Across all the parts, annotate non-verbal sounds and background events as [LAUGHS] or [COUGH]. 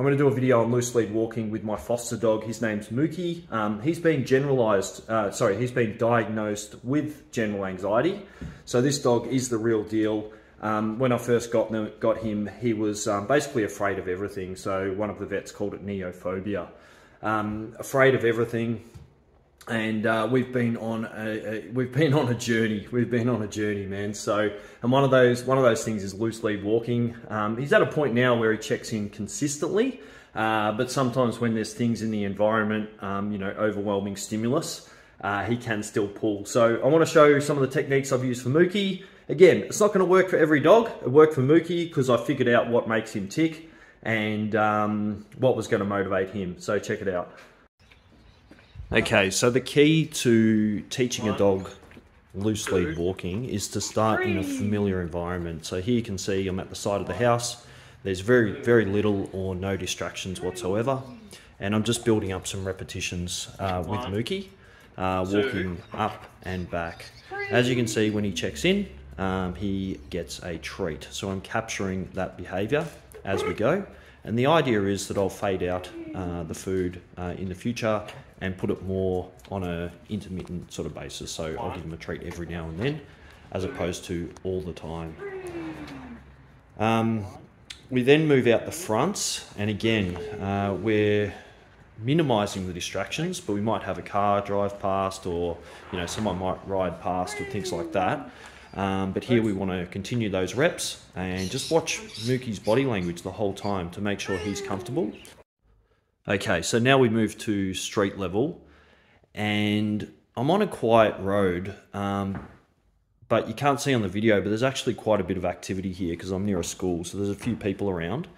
I'm going to do a video on loose lead walking with my foster dog. His name's Mookie. Um, he's been generalized, uh, sorry, he's been diagnosed with general anxiety. So this dog is the real deal. Um, when I first got, got him, he was um, basically afraid of everything. So one of the vets called it neophobia. Um, afraid of everything, and uh, we've been on a, a, we've been on a journey. We've been on a journey, man. So, and one of those one of those things is loose lead walking. Um, he's at a point now where he checks in consistently, uh, but sometimes when there's things in the environment, um, you know, overwhelming stimulus, uh, he can still pull. So, I want to show you some of the techniques I've used for Mookie. Again, it's not going to work for every dog. It worked for Mookie because I figured out what makes him tick and um, what was going to motivate him. So, check it out. Okay, so the key to teaching a dog loose lead walking is to start in a familiar environment. So here you can see I'm at the side of the house. There's very, very little or no distractions whatsoever. And I'm just building up some repetitions uh, with Mookie, uh, walking up and back. As you can see, when he checks in, um, he gets a treat. So I'm capturing that behavior as we go. And the idea is that I'll fade out uh, the food uh, in the future and put it more on a intermittent sort of basis. So I'll give them a treat every now and then, as opposed to all the time. Um, we then move out the fronts, and again, uh, we're minimizing the distractions, but we might have a car drive past, or you know, someone might ride past, or things like that. Um, but here we want to continue those reps and just watch Mookie's body language the whole time to make sure he's comfortable. Okay, so now we move to street level and I'm on a quiet road, um, but you can't see on the video, but there's actually quite a bit of activity here because I'm near a school, so there's a few people around.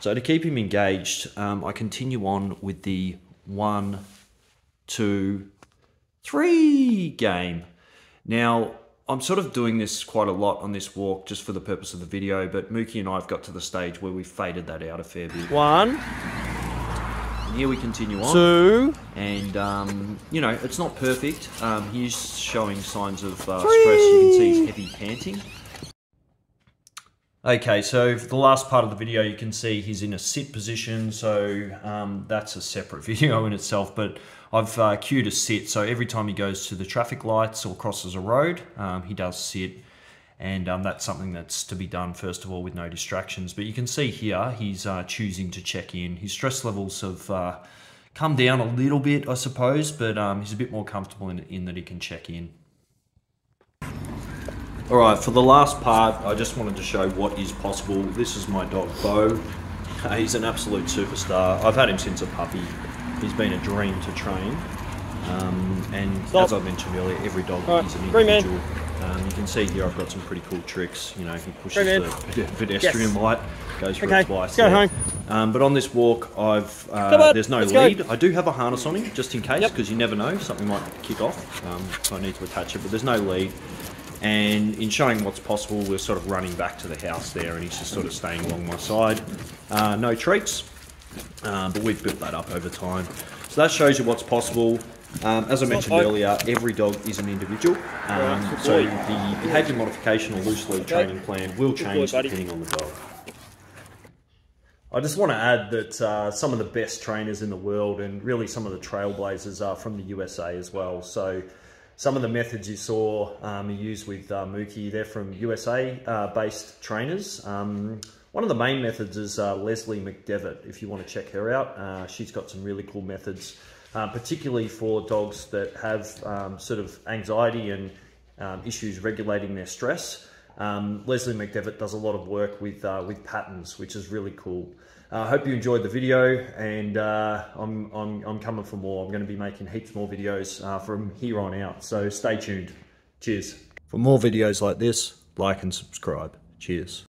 So to keep him engaged, um, I continue on with the one, two, three game. Now, I'm sort of doing this quite a lot on this walk just for the purpose of the video, but Mookie and I have got to the stage where we faded that out a fair bit. One. And here we continue on. Two. And, um, you know, it's not perfect. Um, he's showing signs of uh, stress. You can see he's heavy panting. Okay, so for the last part of the video, you can see he's in a sit position, so um, that's a separate [LAUGHS] video in itself, but I've uh, cued a sit, so every time he goes to the traffic lights or crosses a road, um, he does sit, and um, that's something that's to be done, first of all, with no distractions. But you can see here, he's uh, choosing to check in. His stress levels have uh, come down a little bit, I suppose, but um, he's a bit more comfortable in, in that he can check in. All right, for the last part, I just wanted to show what is possible. This is my dog, Bo. [LAUGHS] He's an absolute superstar. I've had him since a puppy. He's been a dream to train. Um, and Stop. as I mentioned earlier, every dog right. is an individual. Um, you can see here I've got some pretty cool tricks. You know, he pushes the pedestrian yes. light, goes for okay. twice. Go home. Um, but on this walk, I've uh, there's no Let's lead. Go. I do have a harness on him just in case, because yep. you never know, something might kick off. Um, so I need to attach it, but there's no lead. And in showing what's possible, we're sort of running back to the house there and he's just sort of staying along my side. Uh, no treats, um, but we've built that up over time. So that shows you what's possible. Um, as I mentioned earlier, every dog is an individual. Um, so the behaviour modification or loose lead training plan will change depending on the dog. I just want to add that uh, some of the best trainers in the world and really some of the trailblazers are from the USA as well. So some of the methods you saw um, used with uh, Mookie, they're from USA-based uh, trainers. Um, one of the main methods is uh, Leslie McDevitt, if you want to check her out. Uh, she's got some really cool methods, uh, particularly for dogs that have um, sort of anxiety and um, issues regulating their stress. Um, Leslie McDevitt does a lot of work with, uh, with patterns, which is really cool. I uh, hope you enjoyed the video and uh, I'm, I'm, I'm coming for more. I'm going to be making heaps more videos uh, from here on out. So stay tuned. Cheers. For more videos like this, like and subscribe. Cheers.